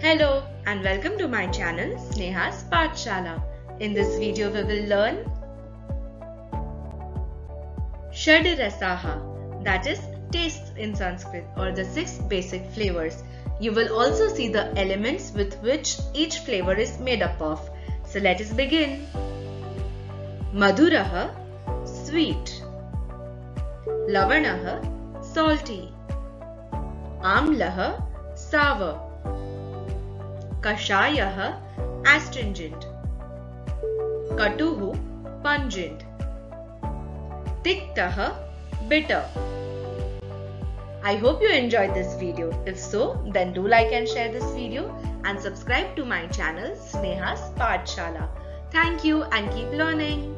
Hello and welcome to my channel Sneha's Pathshala. In this video we will learn Shadirasaha that is tastes in Sanskrit or the six basic flavors. You will also see the elements with which each flavor is made up of. So let us begin. Madhuraha sweet Lavanaha salty Amlaha sour Kashayah astringent Katuhu pungent Tiktah bitter I hope you enjoyed this video. If so, then do like and share this video and subscribe to my channel Sneha's Pathshala. Thank you and keep learning.